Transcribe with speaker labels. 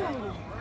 Speaker 1: Oh my.